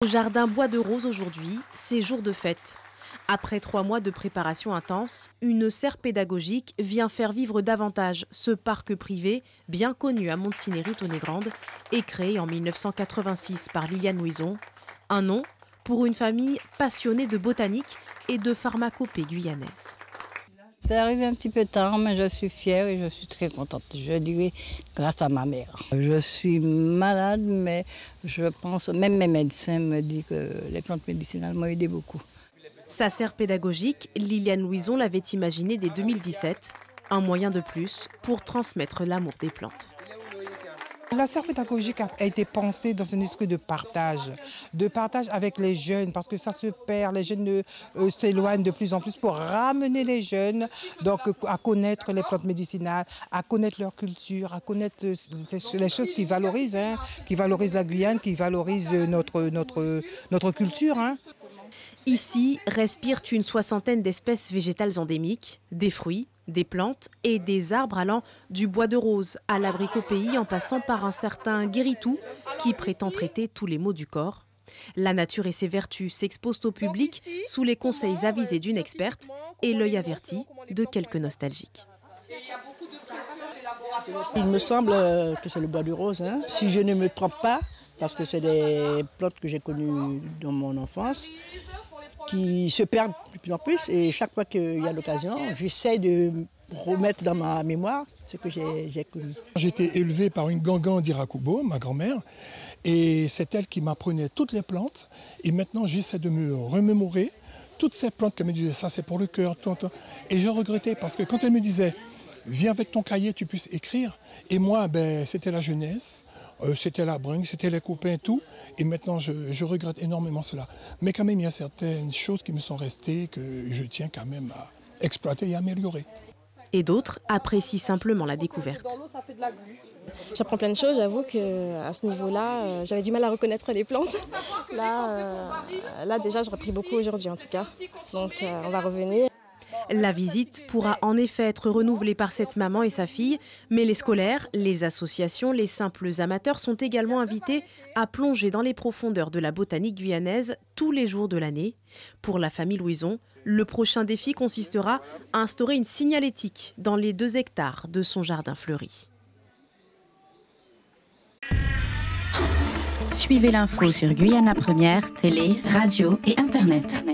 Au jardin Bois de Rose aujourd'hui, c'est jour de fête. Après trois mois de préparation intense, une serre pédagogique vient faire vivre davantage ce parc privé, bien connu à Montsinéry-Tonnégrande, et créé en 1986 par Liliane Louison. Un nom pour une famille passionnée de botanique et de pharmacopée guyanaise. C'est arrivé un petit peu tard, mais je suis fière et je suis très contente. Je dirais grâce à ma mère. Je suis malade, mais je pense, même mes médecins me disent que les plantes médicinales m'ont aidé beaucoup. Sa serre pédagogique, Liliane Louison l'avait imaginée dès 2017, un moyen de plus pour transmettre l'amour des plantes. La serre pédagogique a été pensée dans un esprit de partage, de partage avec les jeunes, parce que ça se perd, les jeunes euh, s'éloignent de plus en plus pour ramener les jeunes donc, à connaître les plantes médicinales, à connaître leur culture, à connaître euh, les choses qui valorisent, hein, qui valorisent la Guyane, qui valorisent notre, notre, notre culture. Hein. Ici respirent une soixantaine d'espèces végétales endémiques, des fruits, des plantes et des arbres allant du bois de rose à l'abricot pays en passant par un certain guéritou qui prétend traiter tous les maux du corps. La nature et ses vertus s'exposent au public sous les conseils avisés d'une experte et l'œil averti de quelques nostalgiques. Il me semble euh, que c'est le bois de rose, hein. si je ne me trompe pas, parce que c'est des plantes que j'ai connues dans mon enfance qui se perdent de plus en plus. Et chaque fois qu'il y a l'occasion, j'essaie de remettre dans ma mémoire ce que j'ai connu. J'ai été élevé par une gangan d'Irakubo, ma grand-mère, et c'est elle qui m'apprenait toutes les plantes. Et maintenant, j'essaie de me remémorer toutes ces plantes qu'elle me disait, ça c'est pour le cœur. Et je regrettais parce que quand elle me disait, viens avec ton cahier, tu puisses écrire. Et moi, ben, c'était la jeunesse, euh, c'était la bringue, c'était les copains et tout. Et maintenant, je, regrette énormément cela. Mais quand même, il y a certaines choses qui me sont restées que je tiens quand même à exploiter et améliorer. Et d'autres apprécient simplement la découverte. J'apprends plein de choses, j'avoue qu'à ce niveau-là, euh, j'avais du mal à reconnaître les plantes. Là, euh, là déjà, j'aurais pris beaucoup aujourd'hui en tout cas. Donc on va revenir. La visite pourra en effet être renouvelée par cette maman et sa fille, mais les scolaires, les associations, les simples amateurs sont également invités à plonger dans les profondeurs de la botanique guyanaise tous les jours de l'année. Pour la famille Louison, le prochain défi consistera à instaurer une signalétique dans les deux hectares de son jardin fleuri. Suivez l'info sur Guyana Première, télé, radio et Internet.